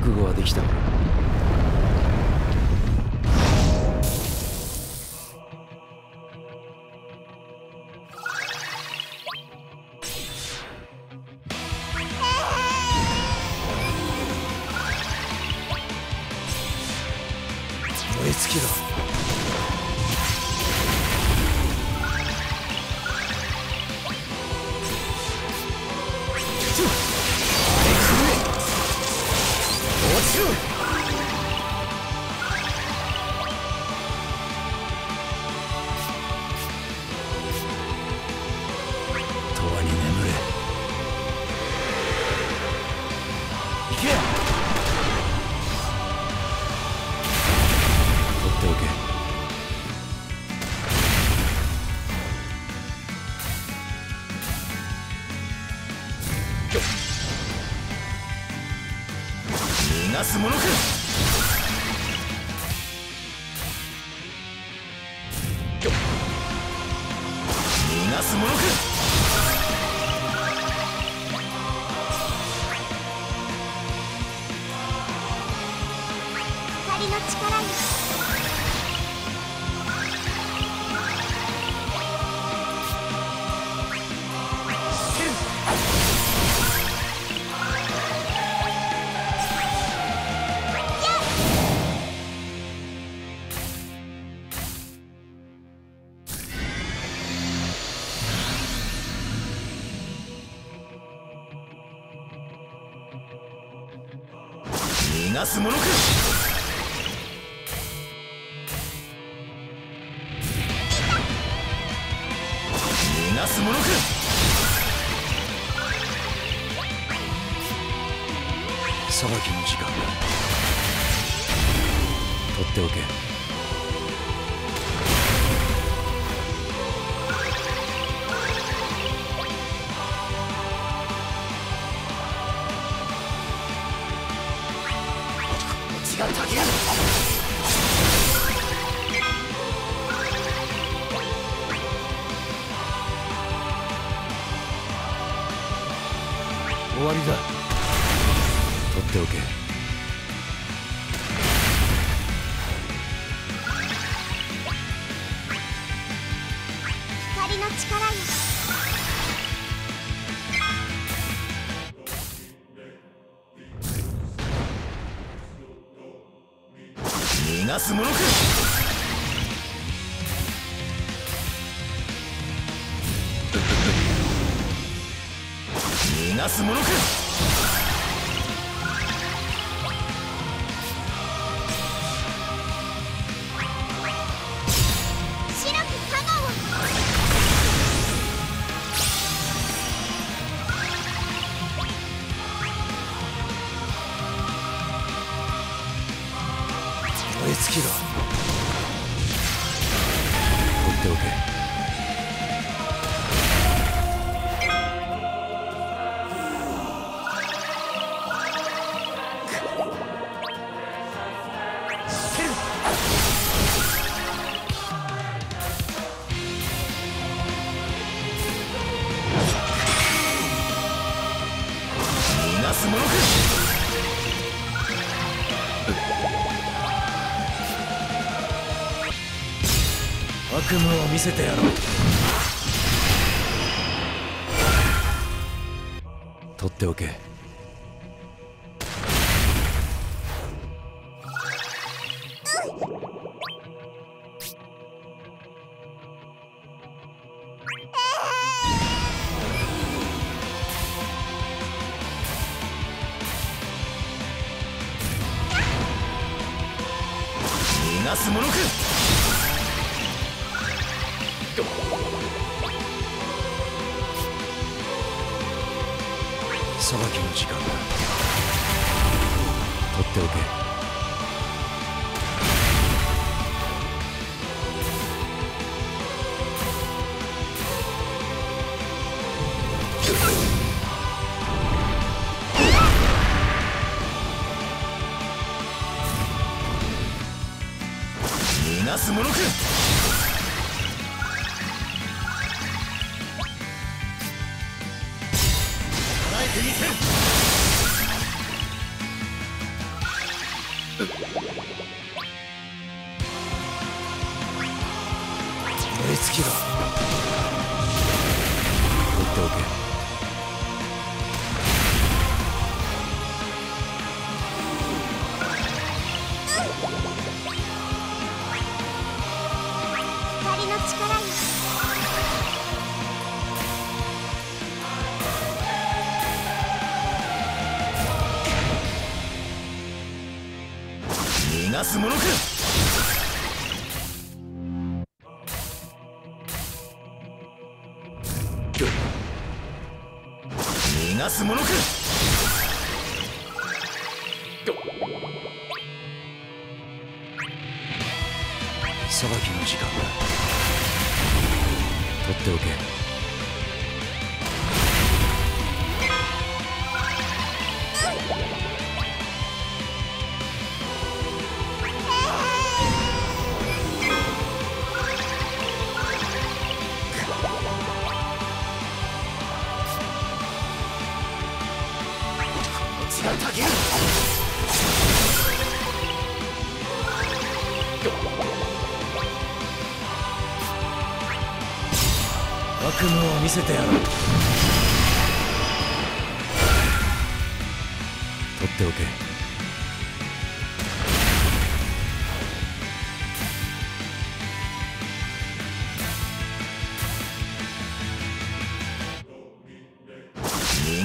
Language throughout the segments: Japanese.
覚悟はできた。の力よ裁きの時間だ。とっておけ。力よ逃がすものか逃がすものか燃え尽きろ。放っておけ。せてやろう。取っておけ。つもろくなすものか。逃がすものか。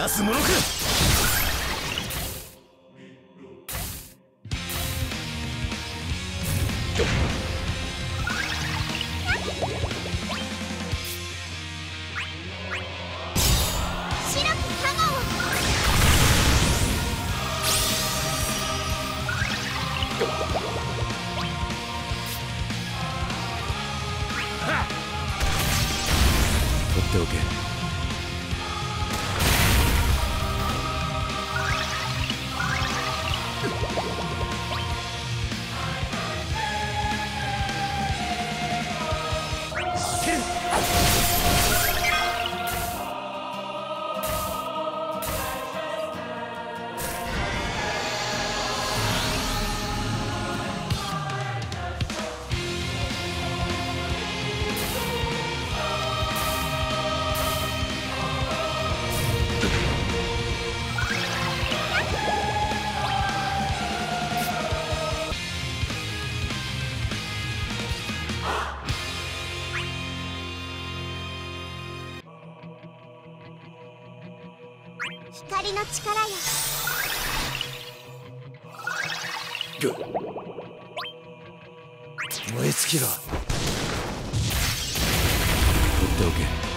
なすものか。光の力よ燃え尽きろ放っておけ。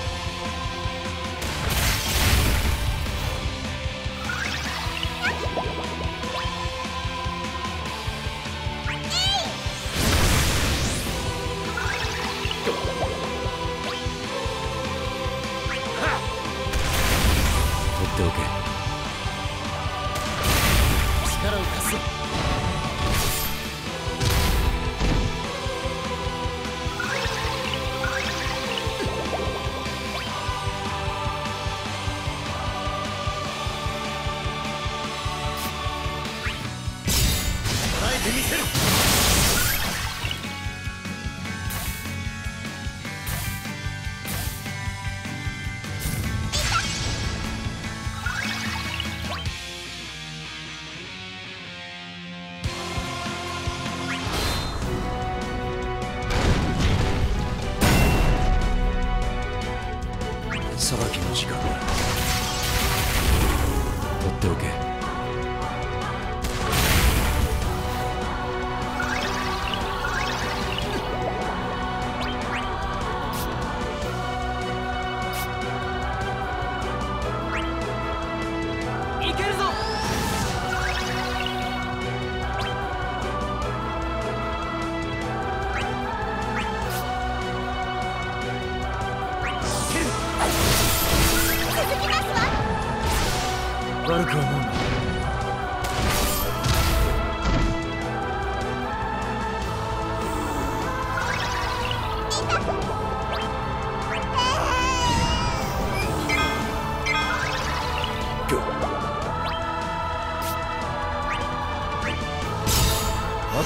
っておけ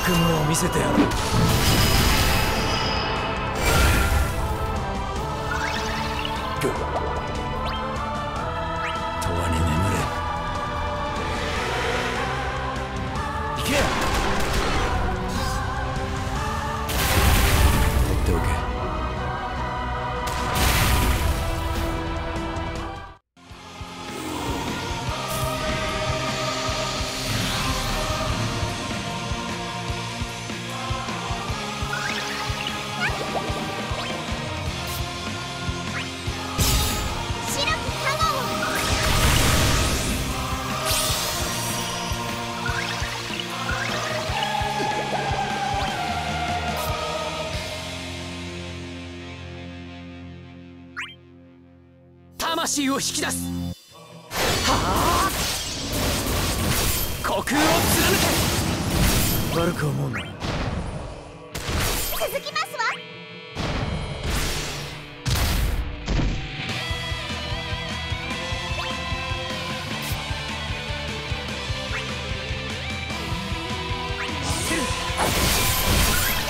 悪夢を見せてやろう魂を引き出す。はあ。虚空を貫悪く思うな。続きますわ。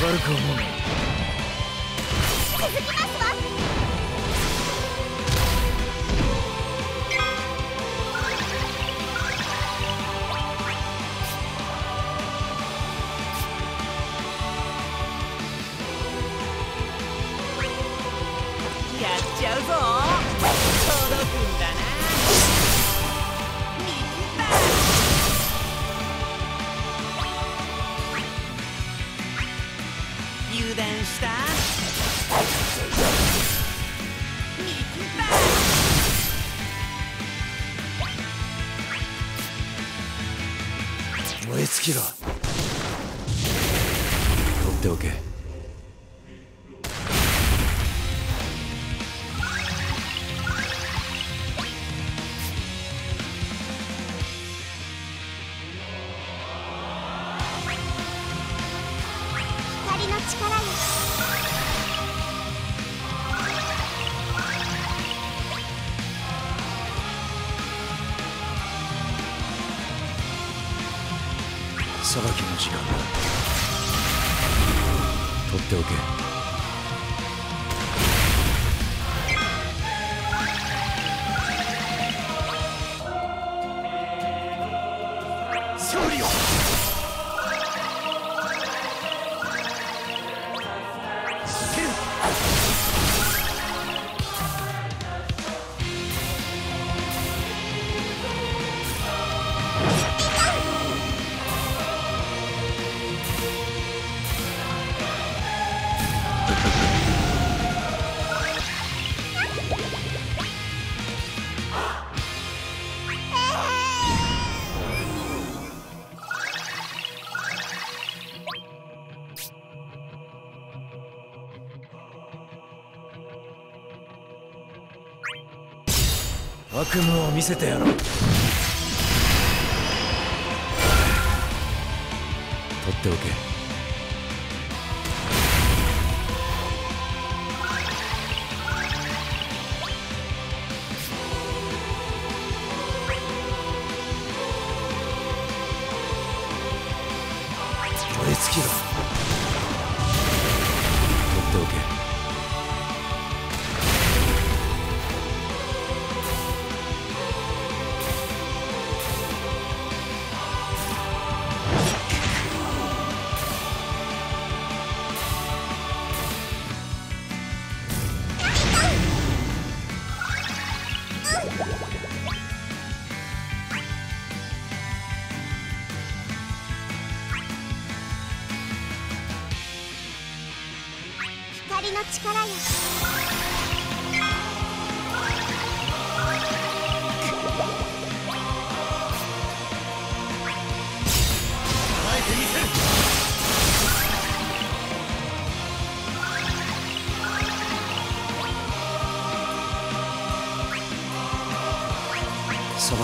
悪く思うな。続きますわ燃え尽きろ。取っておけ。裁きの時間だ。取っておけ。悪夢を見せてやろう。とっておけ。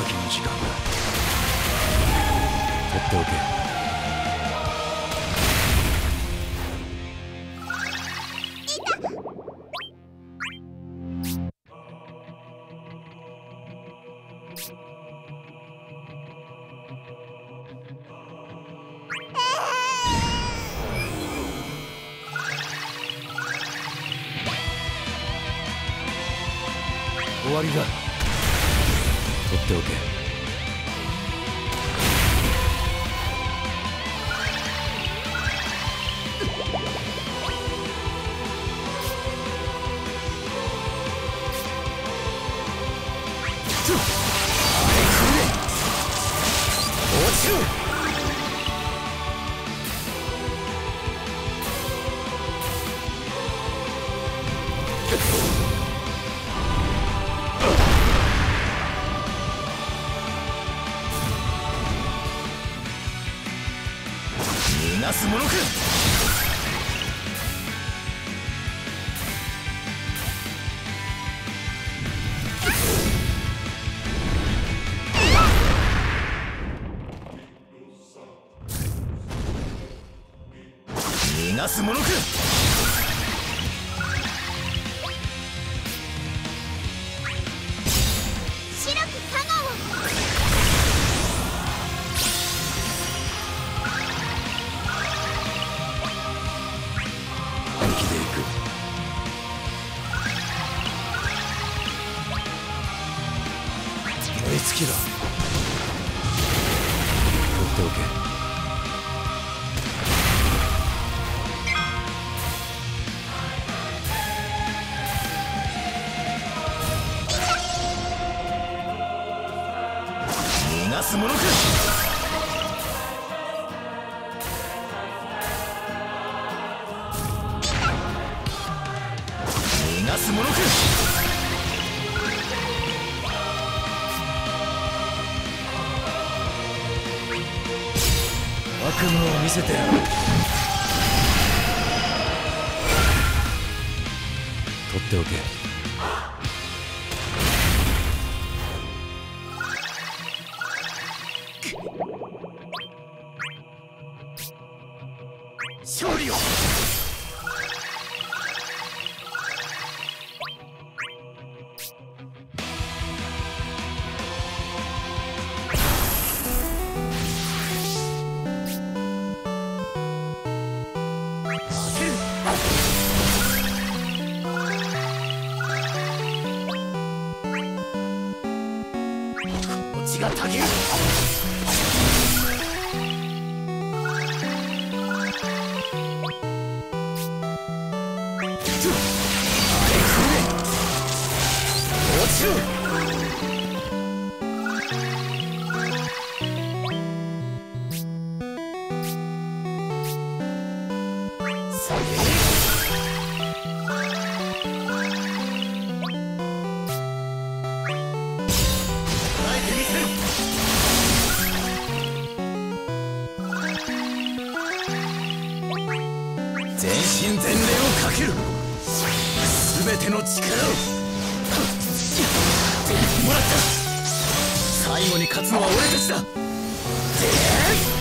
きの時間だ。っておけ。終わりだ。っておけ逃がすものか。っておけ。逃がすものか。取っておけ。落ちろ最後に勝つのは俺たちだ。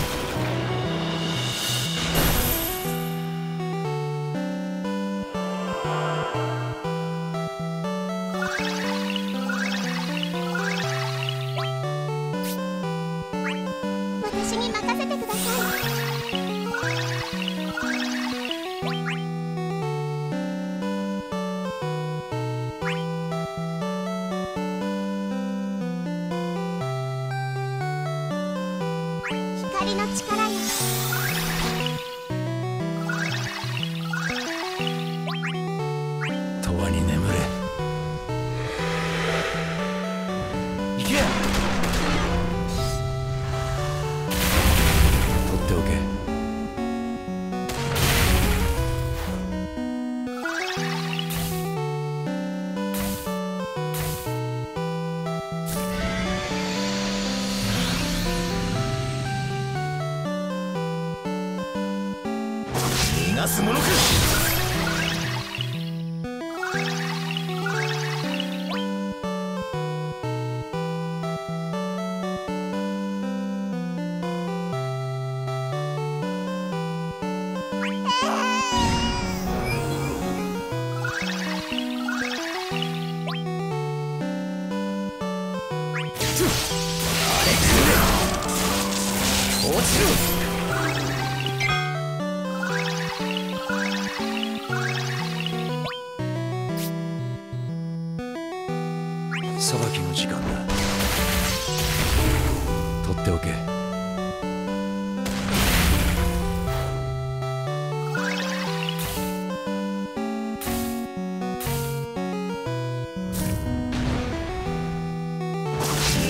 永遠に眠れ。行け。取っておけ。なすものか。裁きの時間だ。取っておけ。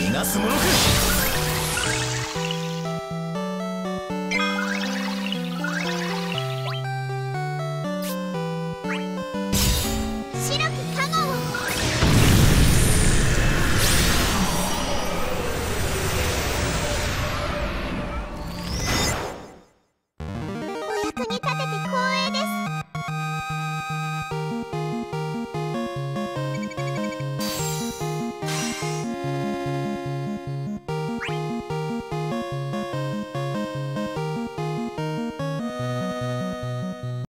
みなすものか。